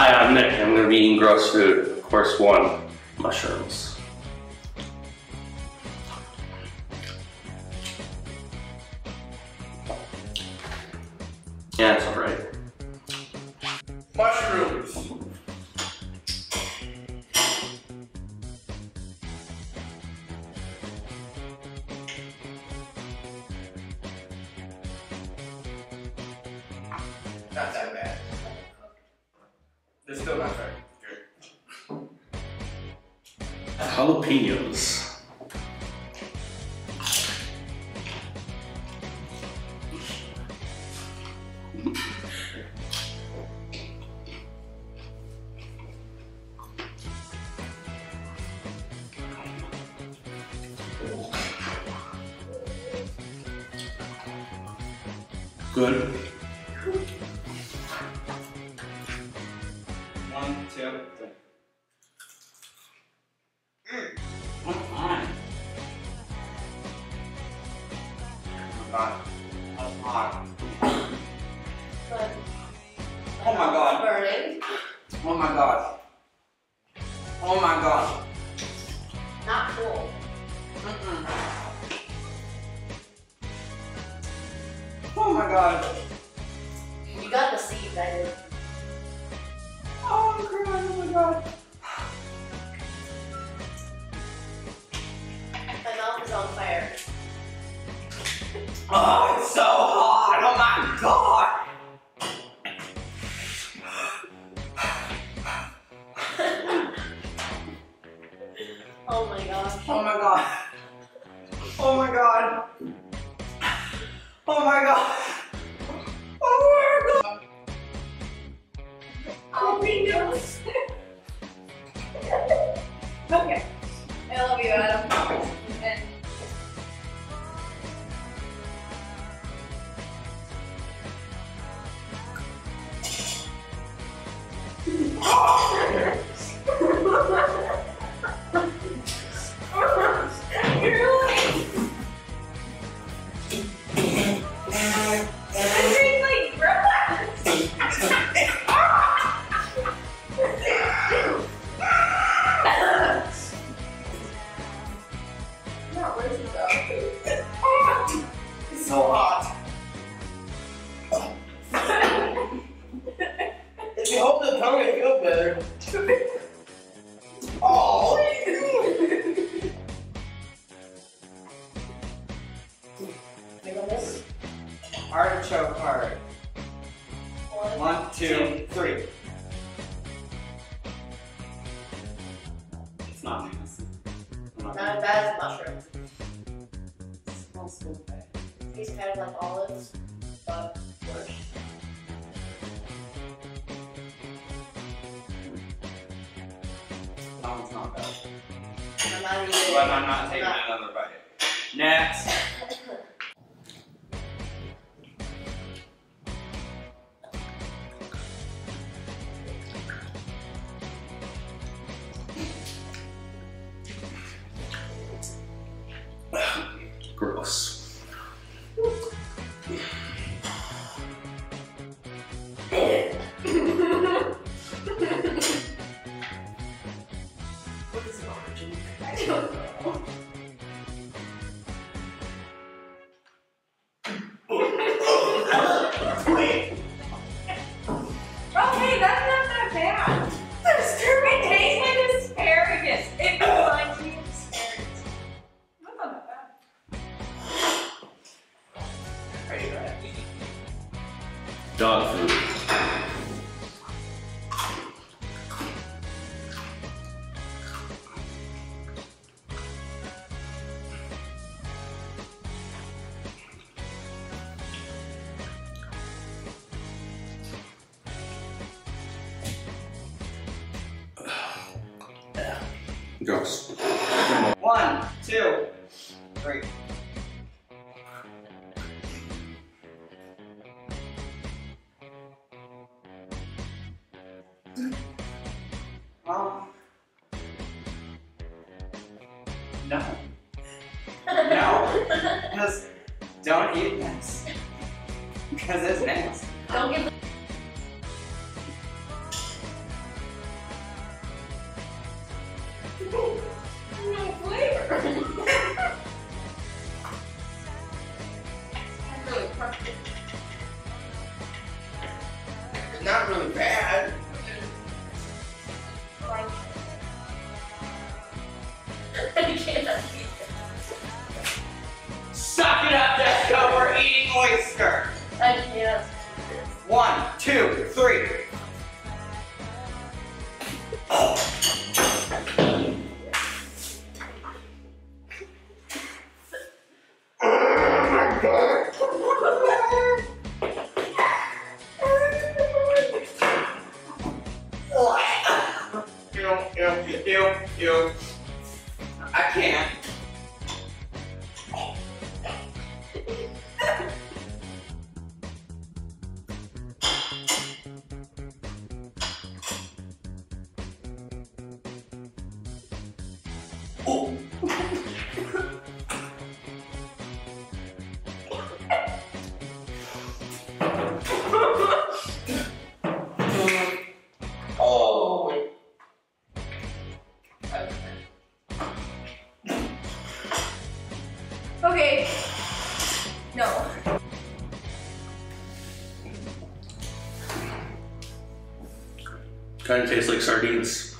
Hi, uh, I'm Nick. I'm going to be eating gross food. Of Course one, mushrooms. Yeah, it's alright. Mushrooms. Not that bad. Jalapenos. Good. One, two, three. God. That's hot. But Oh my god. burning, Oh my god. Oh my god. not cool. Mm-mm. Oh my god. You got the seeds, I did. Oh, I'm crying. Oh my god. My mouth is on fire. Oh, it's so hot. Oh my god. oh my gosh. Oh my god. Oh my god. Oh my god. Oh my god. Oh, Jalapenos. okay. I love you, Adam. So hot. If you hold the tongue, it feels better. Oh, what are you doing? Maybe this Artichoke heart. one. One, two, three. It's not nice. Not Not as bad These kind of like olives, but worse. That one's not bad. I'm not eating I'm not taking Not- another bite. Next. Okay, that's not that bad. It tastes like asparagus. It reminds me of asparagus. That? Dog food. Gross. One, two, three. Um. No. No. Because don't eat this. Because it's nasty. Don't give not really bad. I can't. Suck it up, Jessica. We're eating oyster. I can't. One, two, three. Kind of tastes like sardines.